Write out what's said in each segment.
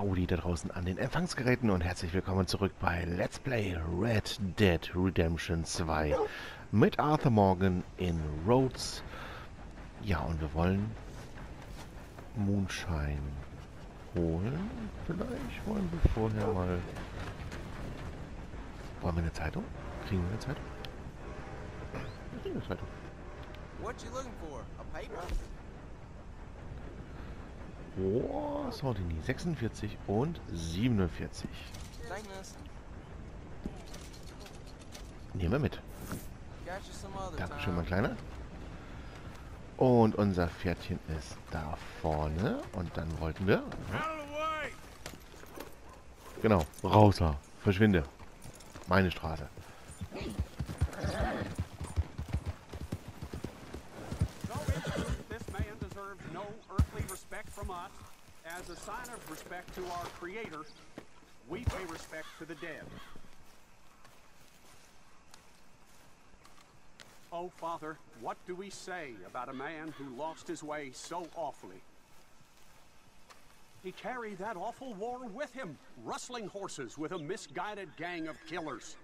Howdy da draußen an den Empfangsgeräten und herzlich willkommen zurück bei Let's Play Red Dead Redemption 2 mit Arthur Morgan in Rhodes. Ja, und wir wollen Moonshine holen. Vielleicht wollen wir vorher mal... Wollen wir eine Zeitung? Kriegen wir eine Zeitung? Wir kriegen eine Zeitung. What you looking for? A paper? Oh, Sordini, 46 und 47. Take this. Nehmen wir mit. Dankeschön, mein. Kleiner. Und unser Pferdchen ist da vorne. Und dann wollten wir... Genau, raus da. Verschwinde. Meine Straße. From us. As a sign of respect to our Creator, we pay respect to the dead. Oh, Father, what do we say about a man who lost his way so awfully? He carried that awful war with him, rustling horses with a misguided gang of killers.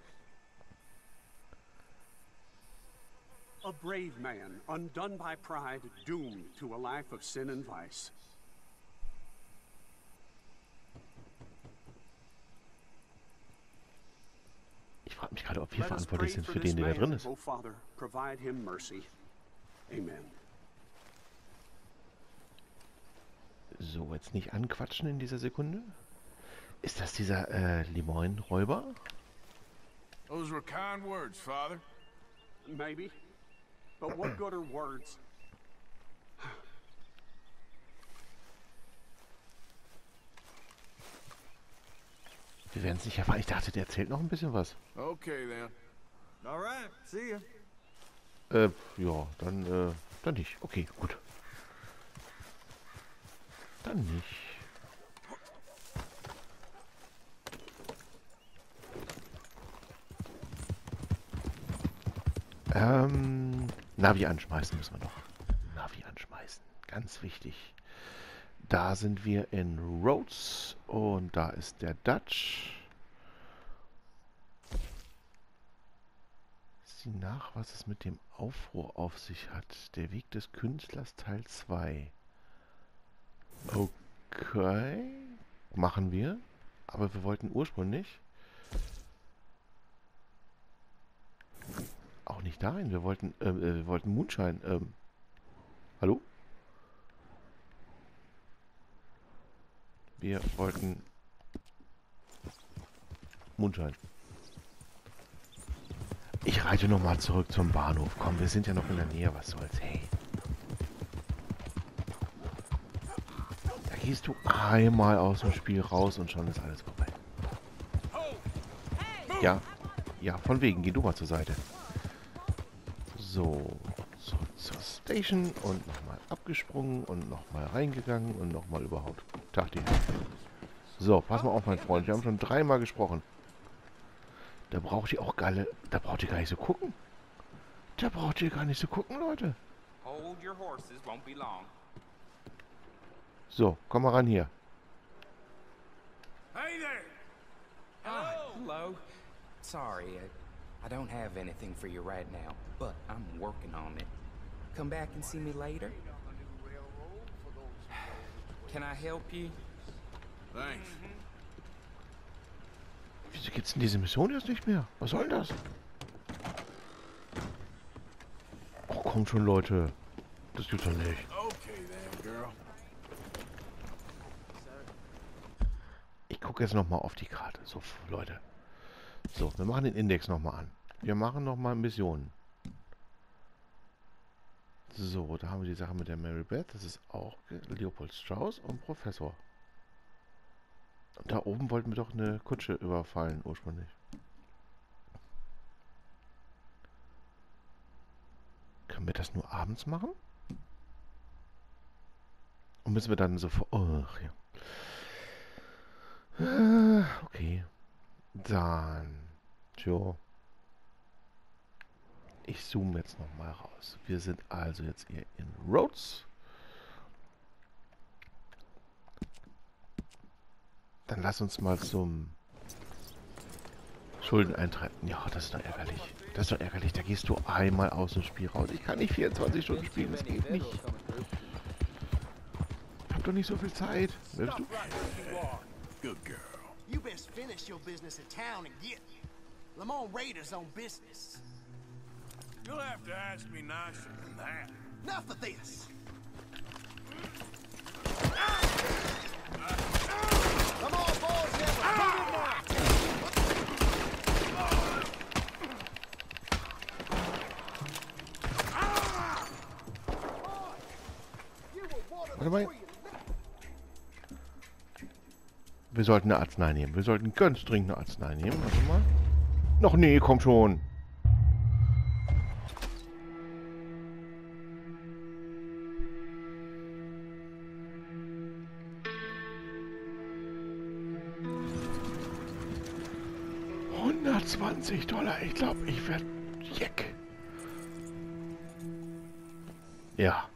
A brave man, undone by pride, doomed to a life of sin and vice. Frage mich gerade, ob wir verantwortlich sind für den, der da drin ist. So, jetzt nicht anquatschen in dieser Sekunde. Ist das dieser äh, Limoin-Räuber? Those were kind words, Father. Maybe. But what good are words? Wir werden es nicht erfahren. Ich dachte, der erzählt noch ein bisschen was. Okay, then. All right. See ya. Äh, ja, dann, äh, dann nicht. Okay, gut. Dann nicht. Ähm, Navi anschmeißen müssen wir noch. Navi anschmeißen. Ganz wichtig. Da sind wir in Rhodes und da ist der Dutch. Sieh nach, was es mit dem Aufruhr auf sich hat. Der Weg des Künstlers Teil 2. Okay. Machen wir. Aber wir wollten ursprünglich auch nicht dahin. Wir wollten, äh, äh, wir wollten Moonshine. Ähm, hallo? Wir wollten Moonshine. Ich reite noch mal zurück zum Bahnhof. Komm, wir sind ja noch in der Nähe. Was soll's? Hey. Da gehst du einmal aus dem Spiel raus und schon ist alles vorbei. Ja, ja, von wegen. Geh du mal zur Seite. So, zurück zur Station und nochmal abgesprungen und nochmal reingegangen und nochmal überhaupt. Tag dir. So, pass mal auf, mein Freund. Wir haben schon dreimal gesprochen. Da braucht ihr auch Galle. Da braucht ihr gar nicht so gucken. Da braucht ihr gar nicht so gucken, Leute. Hold your horses, won't be long. So, komm mal ran hier. Hey there! Ah, hello. Sorry, I, I don't have anything for you right now, but I'm working on it. Come back and see me later. Can I help you? Thanks. Wieso gibt's denn diese Mission jetzt nicht mehr? Was soll das? Oh, kommt schon, Leute. Das gibt's doch nicht. Ich gucke jetzt nochmal auf die Karte. So, Leute. So, wir machen den Index nochmal an. Wir machen nochmal Missionen. So, da haben wir die Sache mit der Mary Beth. Das ist auch Leopold Strauss und Professor. Da oben wollten wir doch eine Kutsche überfallen ursprünglich. Können wir das nur abends machen? Und müssen wir dann sofort... Oh, ja. Äh, Okay. Dann. Tjo. Ich zoome jetzt nochmal raus. Wir sind also jetzt hier in Rhodes. Dann lass uns mal zum Schuldeneintreiben. Ja, das ist doch ärgerlich. Das ist doch ärgerlich. Da gehst du einmal aus dem Spiel raus. Ich kann nicht 24 Stunden spielen. Das geht nicht. Ich hab doch nicht so viel Zeit. Willst du? Good girl. You best finish your business in town and get Lamont Raiders on business. You'll have to ask me nicer than that. Enough of this. Come Warte mal. Wir sollten eine Arznei nehmen. Wir sollten ganz dringend eine Arznei nehmen. Warte mal. Noch nee, komm schon. Hundertzwanzig Dollar. Ich glaube, ich werde jeck. Ja.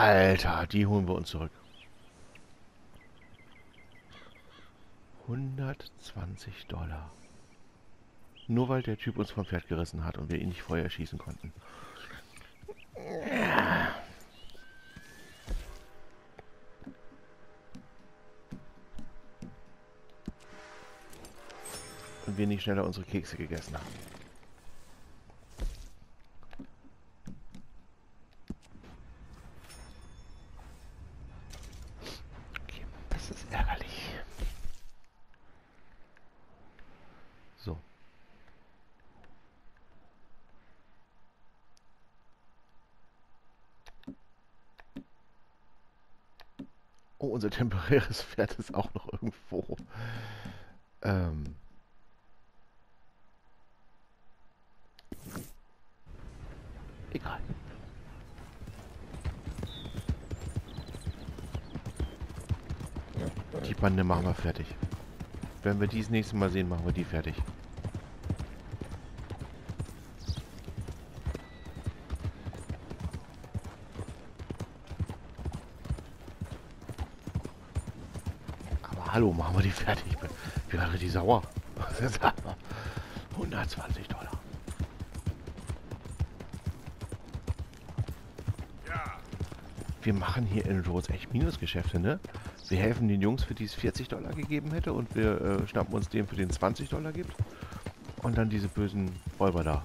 Alter, die holen wir uns zurück. 120 Dollar. Nur weil der Typ uns vom Pferd gerissen hat und wir ihn nicht vorher erschießen konnten. Und wir nicht schneller unsere Kekse gegessen haben. Unser temporäres Pferd ist auch noch irgendwo. Ähm. Egal. Die Bande machen wir fertig. Wenn wir die das nächste Mal sehen, machen wir die fertig. Hallo, machen wir die fertig. Wie wäre die sauer? Das ist aber 120 Dollar. Wir machen hier in Rhodes echt Minusgeschäfte, ne? Wir helfen den Jungs, für die es 40 Dollar gegeben hätte und wir äh, schnappen uns den, für den 20 Dollar gibt. Und dann diese bösen Räuber da.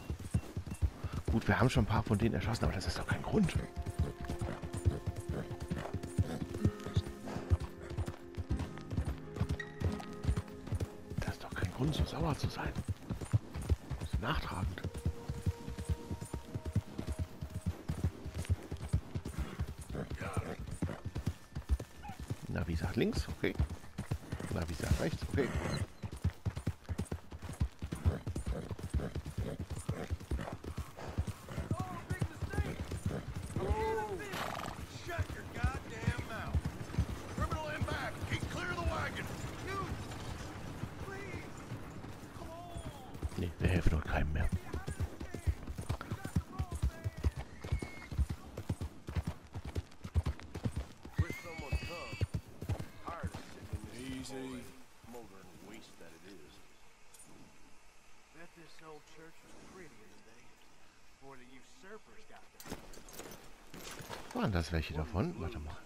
Gut, wir haben schon ein paar von denen erschossen, aber das ist doch kein Grund. Sauer zu sein. Das ist nachtragend. Navi sagt links, okay. Navi sagt rechts, okay. Shut your goddamn mouth. Criminal in back. Keep clear of the wagon. You. Please. Come on. Nee, wir helfen doch keinem mehr. Wish someone come. Tired of in Easy. smoldering waste that it is. Bet this old church was prettier today. Before the usurpers got there. Waren das welche davon? Warte mal.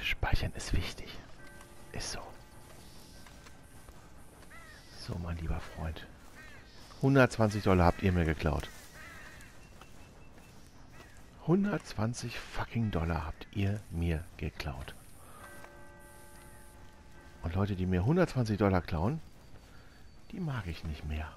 Speichern ist wichtig. Ist so. So, mein lieber Freund. 120 Dollar habt ihr mir geklaut. 120 fucking Dollar habt ihr mir geklaut. Und Leute, die mir 120 Dollar klauen, die mag ich nicht mehr.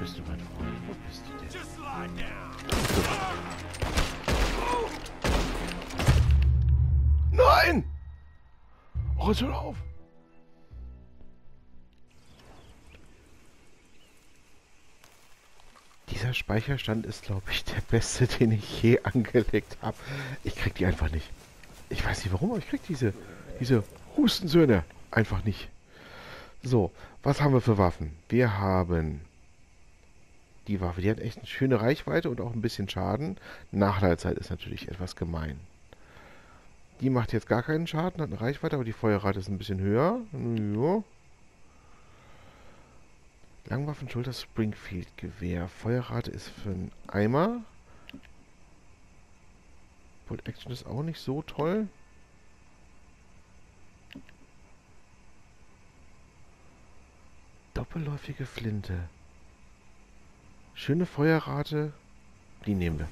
Bist du, mein Freund? Wo bist du denn? Just lie down! Nein! Oh, hör auf! Dieser Speicherstand ist, glaube ich, der beste, den ich je angelegt habe. Ich krieg die einfach nicht. Ich weiß nicht warum, aber ich krieg diese, diese Hustensöhne einfach nicht. So, was haben wir für Waffen? Wir haben die Waffe. Die hat echt eine schöne Reichweite und auch ein bisschen Schaden. Nachladezeit ist natürlich etwas gemein. Die macht jetzt gar keinen Schaden, hat eine Reichweite, aber die Feuerrate ist ein bisschen höher. Jo. Langwaffenschulter Springfield Gewehr. Feuerrate ist für einen Eimer. Bolt Action ist auch nicht so toll. Doppelläufige Flinte. Schöne Feuerrate. Die nehmen wir.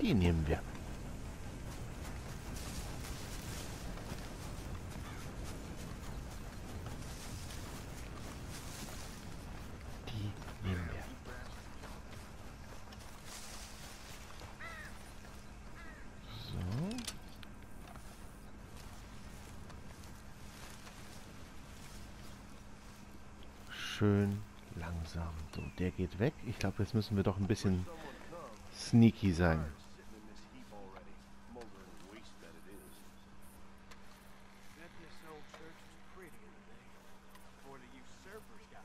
Die nehmen wir. Die nehmen wir. So. Schön langsam. So, der geht weg. Ich glaube, jetzt müssen wir doch ein bisschen sneaky sein.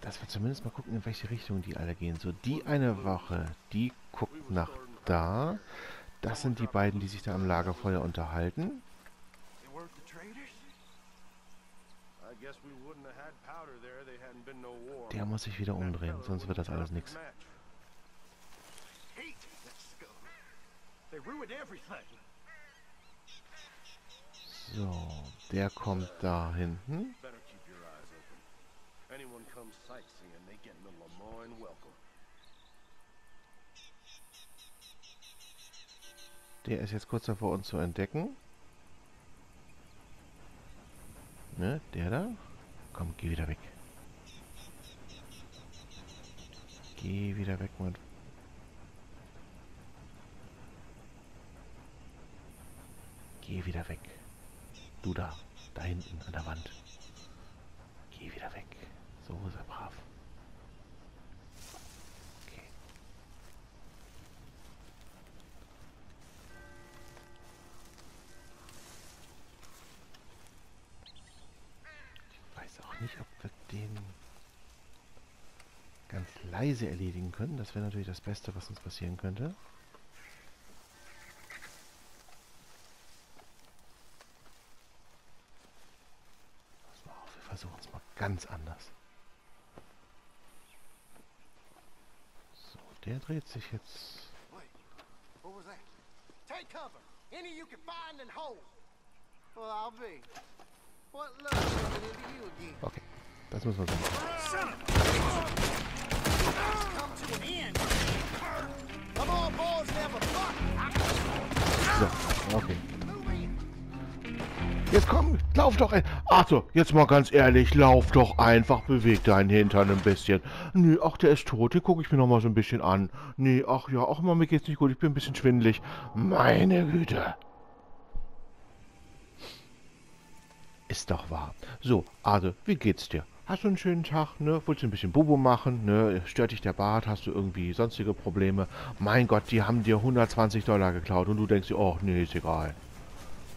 Dass wir zumindest mal gucken, in welche Richtung die alle gehen. So, die eine Wache, die guckt nach da. Das sind die beiden, die sich da am Lagerfeuer unterhalten. They weren't the traitors? I guess we wouldn't have had powder there, they hadn't been no war. Der muss sich wieder umdrehen, sonst wird das alles nichts. So, der kommt da hinten. Der ist jetzt kurz davor, uns zu entdecken. Ne, der da. Komm, geh wieder weg. Geh wieder weg, Mann. Geh wieder weg. Du da, da hinten an der Wand. Geh wieder weg. So ist leise erledigen können. Das wäre natürlich das Beste, was uns passieren könnte. Wir versuchen es mal ganz anders. So, der dreht sich jetzt. Take cover. Any you can find and hold. Well, I'll be. What luck coming into you again? Okay, das müssen wir so machen. So, okay. Jetzt komm, lauf doch ein. Arthur, jetzt mal ganz ehrlich, lauf doch einfach, beweg deinen Hintern ein bisschen. Nee, ach, der ist tot, den gucke ich mir noch mal so ein bisschen an. Nee, ach ja, ach mal, mir geht's nicht gut, ich bin ein bisschen schwindelig. Meine Güte. Ist doch wahr. So, Arthur, wie geht's dir? Hast du einen schönen Tag, ne? Wolltest du ein bisschen Bubu machen, ne? Stört dich der Bart? Hast du irgendwie sonstige Probleme? Mein Gott, die haben dir 120 Dollar geklaut und du denkst dir, oh, nee, ist egal.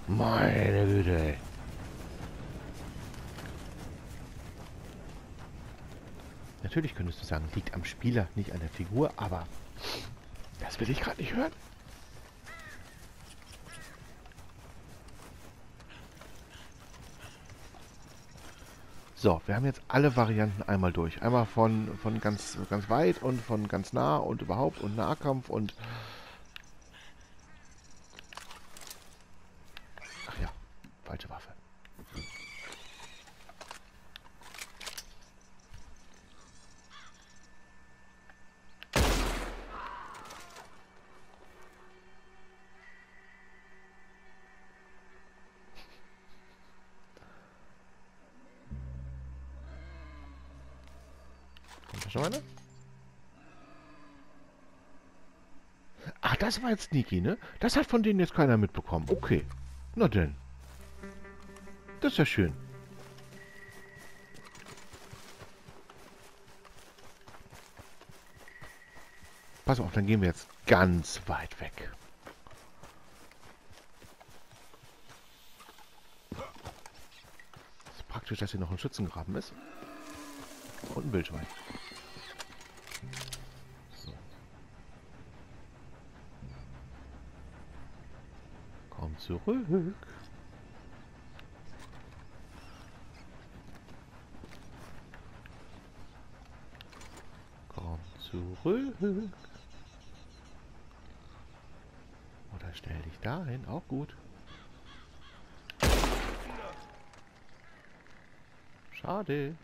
Meine Güte, ey. Natürlich könntest du sagen, liegt am Spieler, nicht an der Figur, aber das will ich gerade nicht hören. So, wir haben jetzt alle Varianten einmal durch. Einmal von, von ganz, ganz weit und von ganz nah und überhaupt und Nahkampf und... Ach ja, falsche Waffe. Kommt da schon einer? Ach, das war jetzt sneaky, ne? Das hat von denen jetzt keiner mitbekommen. Okay. Na denn. Das ist ja schön. Pass auf, dann gehen wir jetzt ganz weit weg. ist praktisch, dass hier noch ein Schützengraben ist. Und ein Wildschwein. So. Komm zurück. Komm zurück. Oder stell dich dahin, auch gut. Schade.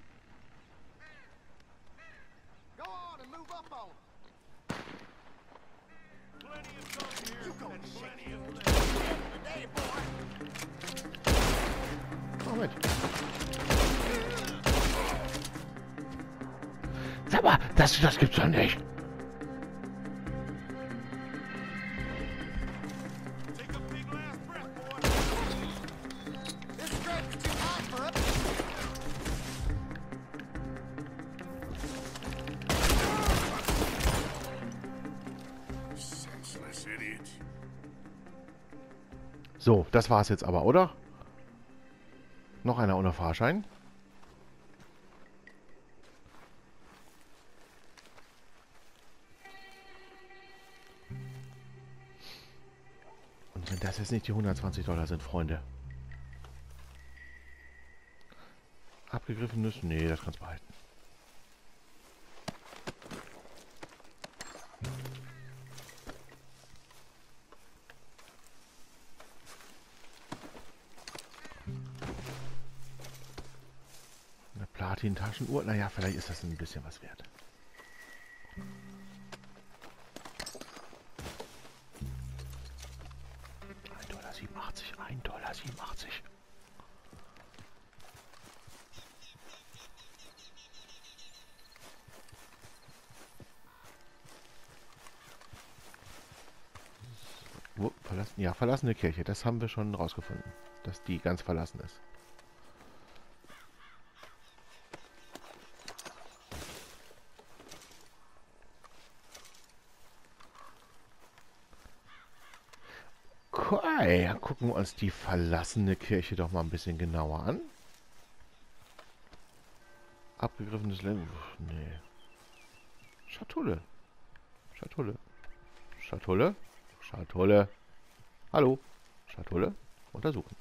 For us. Senseless idiot. So, das war's jetzt aber, oder? Noch einer ohne Fahrschein. Das jetzt nicht die 120 Dollar sind, Freunde. Abgegriffenes? Nee, das kannst du behalten. Eine Platin-Taschenuhr? Naja, vielleicht ist das ein bisschen was wert. Wo, verlassen, ja, verlassene Kirche. Das haben wir schon rausgefunden, dass die ganz verlassen ist. Okay, gucken wir uns die verlassene Kirche doch mal ein bisschen genauer an. Abgegriffenes Leben. Nee. Schatulle. Schatulle. Schatulle. Schatulle. Hallo. Schatulle. Untersuchen.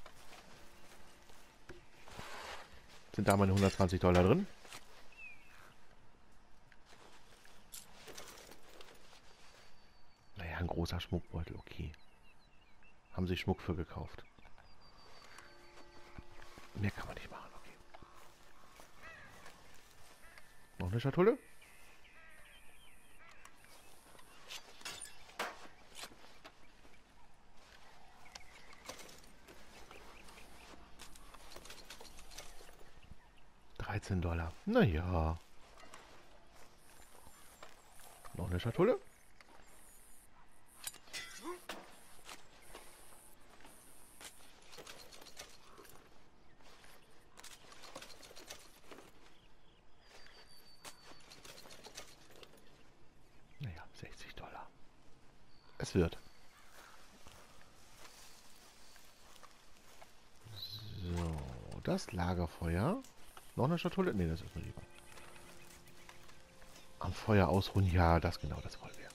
Sind da meine 120 Dollar drin? Naja, ein großer Schmuckbeutel, okay. Haben sich Schmuck für gekauft. Mehr kann man nicht machen, okay. Noch eine Schatulle? 13 Dollar. Naja. Noch eine Schatulle. Naja, 60 Dollar. Es wird. Das Lagerfeuer. Noch eine Schatulle? Ne, das ist nur lieber. Am Feuer ausruhen. Ja, das genau, das wollen wir.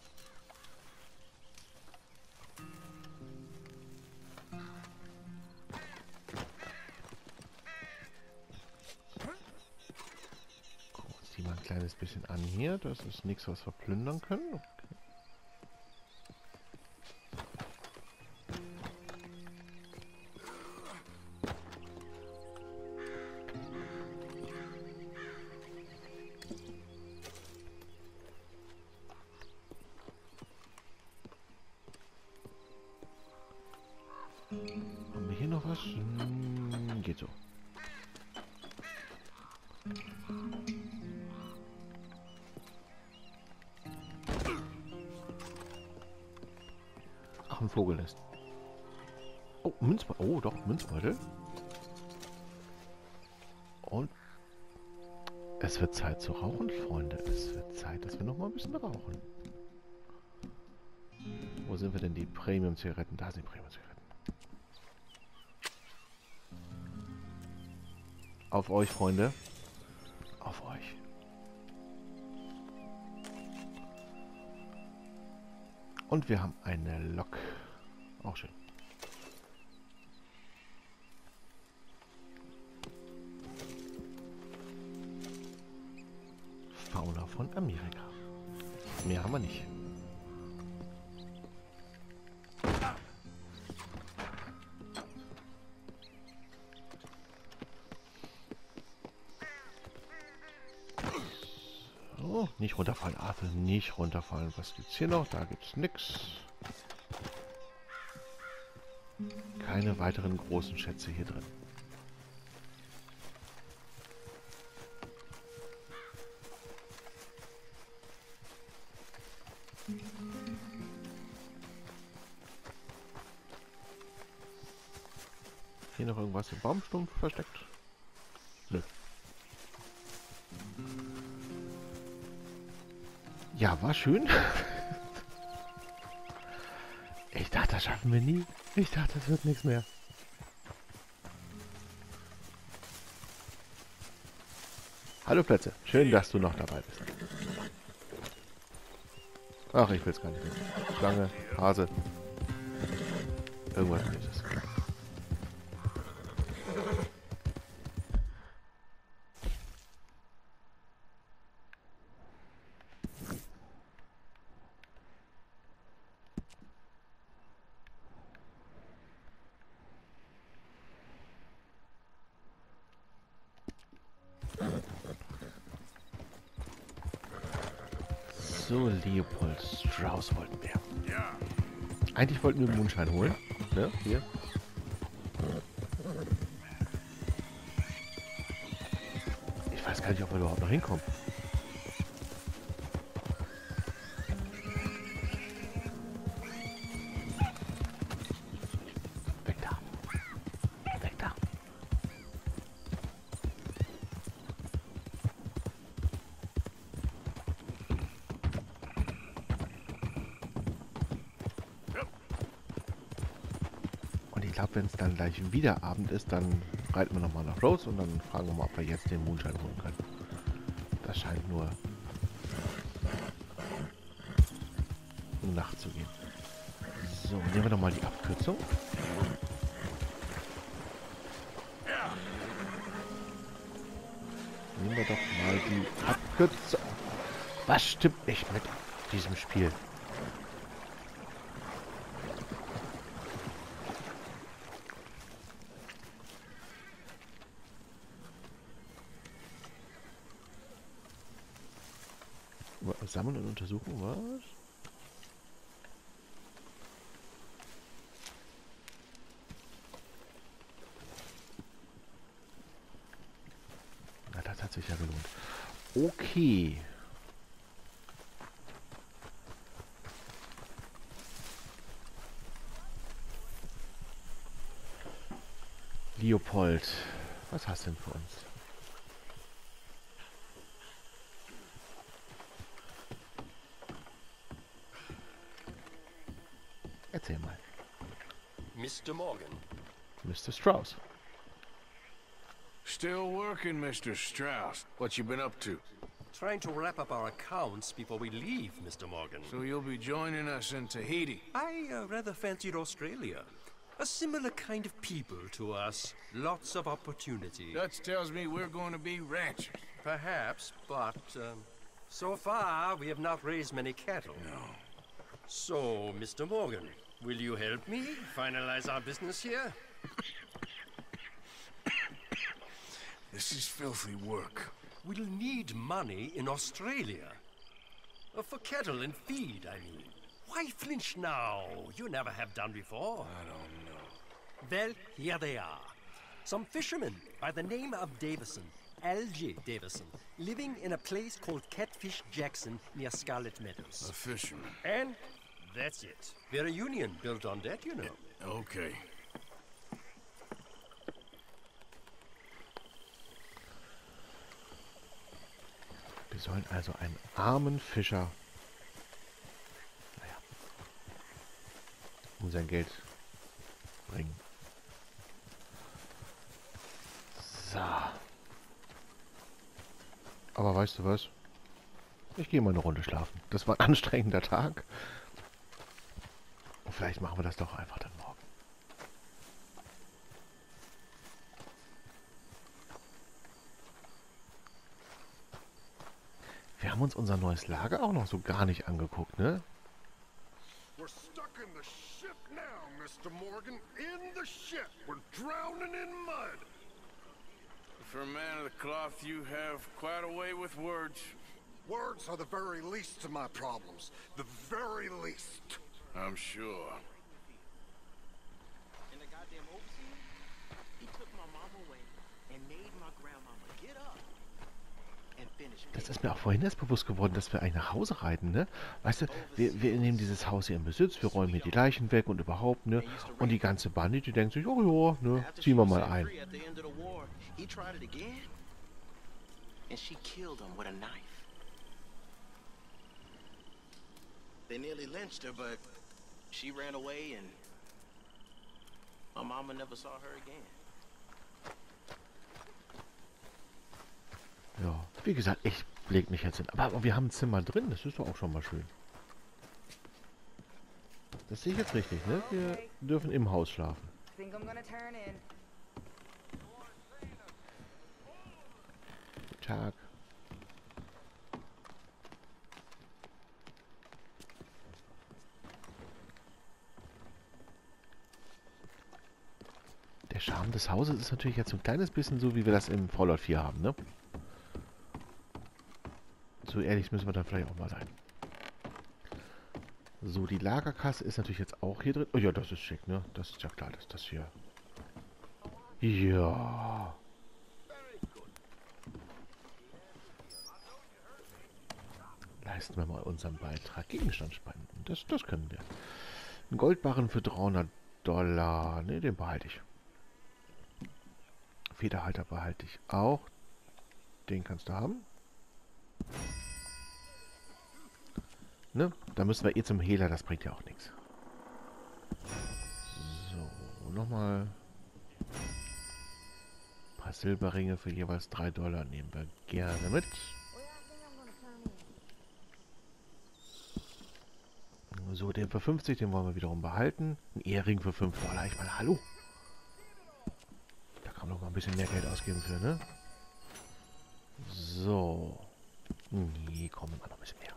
Gucken wir uns die mal ein kleines bisschen an hier. Das ist nichts, was wir plündern können. Was? Hm, geht so. Ach, ein Vogelnest. Oh, Münzbeutel. Oh, doch, Münzbeutel. Und es wird Zeit zu rauchen, Freunde. Es wird Zeit, dass wir noch mal ein bisschen rauchen. Wo sind wir denn die Premium-Zigaretten? Da sind die Premium-Zigaretten. Auf euch, Freunde. Auf euch. Und wir haben eine Lok. Auch schön. Nicht runterfallen, Arthur, nicht runterfallen. Was gibt's hier noch? Da gibt's nix. Keine weiteren großen Schätze hier drin. Hier noch irgendwas im Baumstumpf versteckt? War schön. Ich dachte, das schaffen wir nie. Ich dachte, das wird nichts mehr. Hallo Plätze, schön, dass du noch dabei bist. Ach, ich will es gar nicht wissen. Schlange, Hase. Irgendwas Böses. So, Leopold Strauss wollten wir. Ja. Eigentlich wollten wir den Mondschein holen. Ne? Hier. Ich weiß gar nicht, ob wir überhaupt noch hinkommen. Gleich wieder Abend ist, dann reiten wir nochmal nach Rose und dann fragen wir mal, ob wir jetzt den Mondschein holen können. Das scheint nur Nacht zu gehen. So, nehmen wir nochmal die Abkürzung. Nehmen wir doch mal die Abkürzung. Was stimmt nicht mit diesem Spiel? Untersuchen, was? Na, das hat sich ja gelohnt. Okay. Leopold, was hast du denn Morgan. Mr. Strauss. Still working, Mr. Strauss. What you been up to? Trying to wrap up our accounts before we leave, Mr. Morgan. So you'll be joining us in Tahiti? I uh, rather fancied Australia. A similar kind of people to us. Lots of opportunity. Dutch tells me we're going to be ranchers. Perhaps, but um, so far we have not raised many cattle. No. So, Mr. Morgan, will you help me finalize our business here? This is filthy work. We'll need money in Australia. Uh, for cattle and feed, I mean. Why flinch now? You never have done before. I don't know. Well, here they are. Some fishermen by the name of Davison, L.J. Davison, living in a place called Catfish Jackson near Scarlet Meadows. A fisherman. And that's it. We're a union built on that, you know. Okay. Wir sollen also einen armen Fischer naja, um sein Geld bringen. So. Aber weißt du was? Ich gehe mal eine Runde schlafen. Das war ein anstrengender Tag. Vielleicht machen wir das doch einfach dann morgen. Wir haben uns unser neues Lager auch noch so gar nicht angeguckt, ne? We're stuck in the ship now, Mr. Morgan. In the ship. We're drowning in mud. For a man of the cloth, you have quite a way with words. Words are the very least of my problems. The very least. I'm sure. And the goddamn overseer, he took my mama away and made my grandmama get up Das ist mir auch vorhin erst bewusst geworden, dass wir eigentlich nach Hause reiten, ne? Weißt du, wir, wir nehmen dieses Haus hier in Besitz, wir räumen hier die Leichen weg und überhaupt, ne? Und die ganze Bande, die denkt sich, oh ja, ne, ziehen wir mal ein. They nearly lynched her, but she ran away, and my mama never saw her again. Ja, wie gesagt, ich leg mich jetzt hin. Aber, aber wir haben ein Zimmer drin, das ist doch auch schon mal schön. Das sehe ich jetzt richtig, ne? Wir dürfen im Haus schlafen. Guten Tag. Der Charme des Hauses ist natürlich jetzt ein kleines bisschen so, wie wir das im Fallout 4 haben, ne? So ehrlich müssen wir dann vielleicht auch mal sein. So, die Lagerkasse ist natürlich jetzt auch hier drin. Oh ja, das ist schick, ne? Das ist ja klar, dass das hier... Ja... Leisten wir mal unseren Beitrag. Gegenstand spenden. Das, das können wir. Ein Goldbarren für 300 Dollar. Ne, den behalte ich. Federhalter behalte ich auch. Den kannst du haben. Ne? Da müssen wir eh zum Hehler. Das bringt ja auch nichts. So, nochmal. Ein paar Silberringe für jeweils 3 Dollar nehmen wir gerne mit. So, den für 50, den wollen wir wiederum behalten. Ein Ehering für 5 Dollar. Ich meine, hallo. Ein bisschen mehr Geld ausgeben für, ne? So. Nee, komm, immer noch ein bisschen mehr.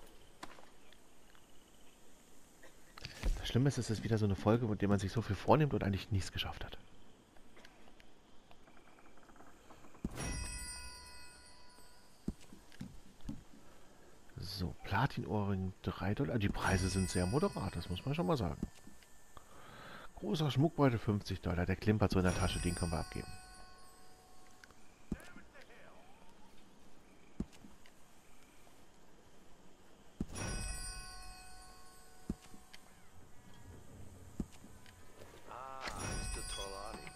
Das Schlimme ist, es ist wieder so eine Folge, mit der man sich so viel vornimmt und eigentlich nichts geschafft hat. So, Platinohrring 3 Dollar. Die Preise sind sehr moderat, das muss man schon mal sagen. Großer Schmuckbeutel 50 Dollar. Der klimpert so in der Tasche, den können wir abgeben. Ah, Mr. Trollani.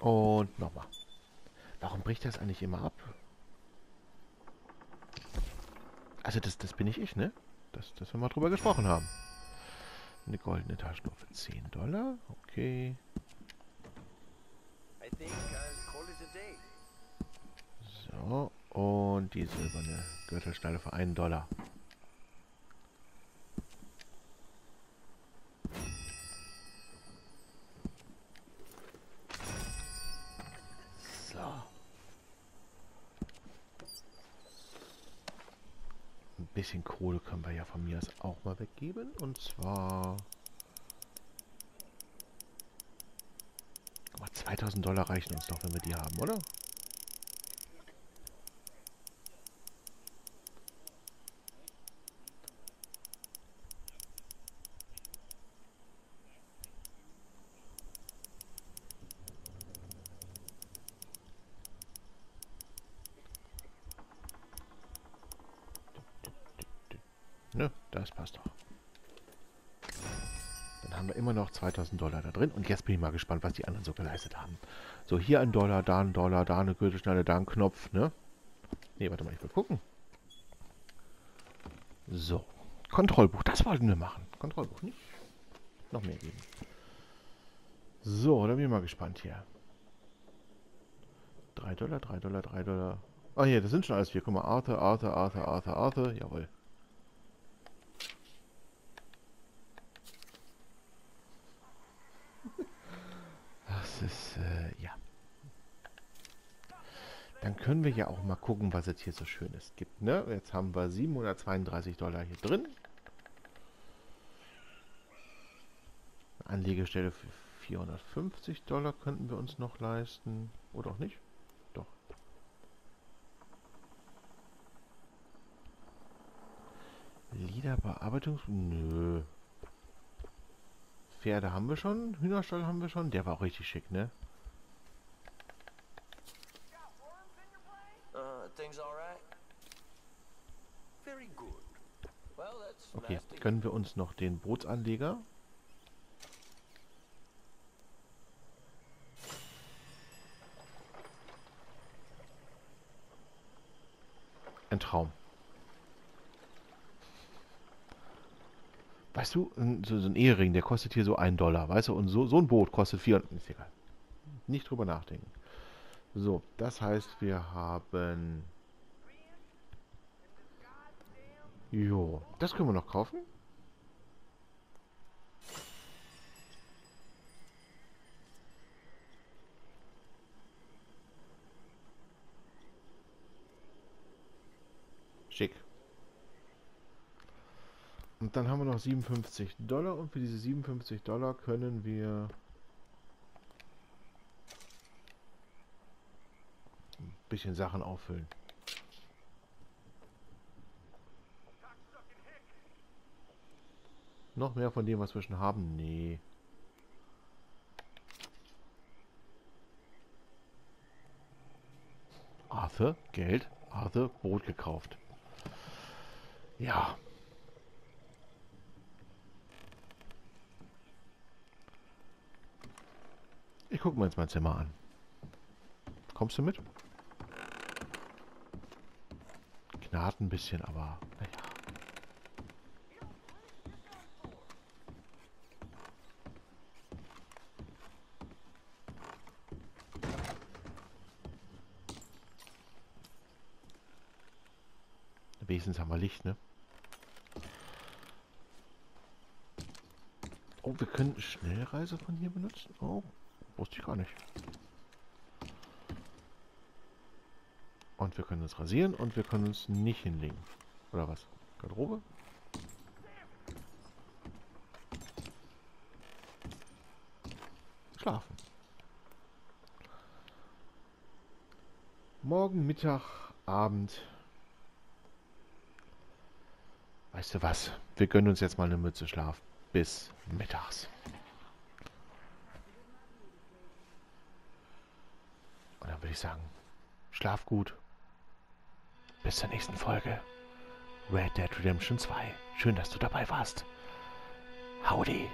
Und nochmal. Warum bricht das eigentlich immer ab? Also das, das bin nicht ich, ne? Das, dass wir mal drüber gesprochen haben. Eine goldene Taschenuhr für 10 Dollar. Okay. Day. So. Und die silberne Gürtelschnalle für 1 Dollar. So. Ein bisschen Kohle können wir ja von mir aus auch mal weggeben. Und zwar... Aber 2000 Dollar reichen uns doch, wenn wir die haben, oder? Ne, das passt doch. Dann haben wir immer 2000 Dollar da drin. Und jetzt bin ich mal gespannt, was die anderen so geleistet haben. So, hier ein Dollar, da ein Dollar, da eine Gürtelschnalle, da ein Knopf, ne? Ne, warte mal, ich will gucken. So, Kontrollbuch, das wollten wir machen. Kontrollbuch, nicht? Noch mehr geben. So, da bin ich mal gespannt hier. 3 Dollar, 3 Dollar, 3 Dollar. Ah, hier, das sind schon alles vier. Guck mal, Arthur, Arthur, Arthur, Arthur, Arthur. Jawohl. Ist, äh, ja. Dann können wir ja auch mal gucken, was es hier so Schönes gibt, ne? Jetzt haben wir 732 Dollar hier drin. Anlegestelle für 450 Dollar könnten wir uns noch leisten. Oder auch nicht? Doch. Liederbearbeitungs... Nö. Pferde haben wir schon. Hühnerstall haben wir schon. Der war auch richtig schick, ne? Uh, Okay, können wir uns noch den Bootsanleger... Ein Traum. Weißt du, so, so ein Ehering, der kostet hier so einen Dollar, weißt du, und so, so ein Boot kostet 400, ist egal. Nicht drüber nachdenken. So, das heißt, wir haben... Jo, das können wir noch kaufen. Schick. Und dann haben wir noch 57 Dollar und für diese 57 Dollar können wir ein bisschen Sachen auffüllen. Noch mehr von dem, was wir schon haben? Nee. Arthur, Geld. Arthur, Boot gekauft. Ja. Ich gucke mir jetzt mein Zimmer an. Kommst du mit? Knarrt ein bisschen, aber naja. Wenigstens haben wir Licht, ne? Oh, wir können Schnellreise von hier benutzen? Oh, wusste ich gar nicht. Und wir können uns rasieren und wir können uns nicht hinlegen. Oder was? Garderobe? Schlafen. Morgen, Mittag, Abend. Weißt du was? Wir gönnen uns jetzt mal eine Mütze Schlaf. Bis mittags. Und dann würde ich sagen, schlaf gut. Bis zur nächsten Folge. Red Dead Redemption 2. Schön, dass du dabei warst. Howdy.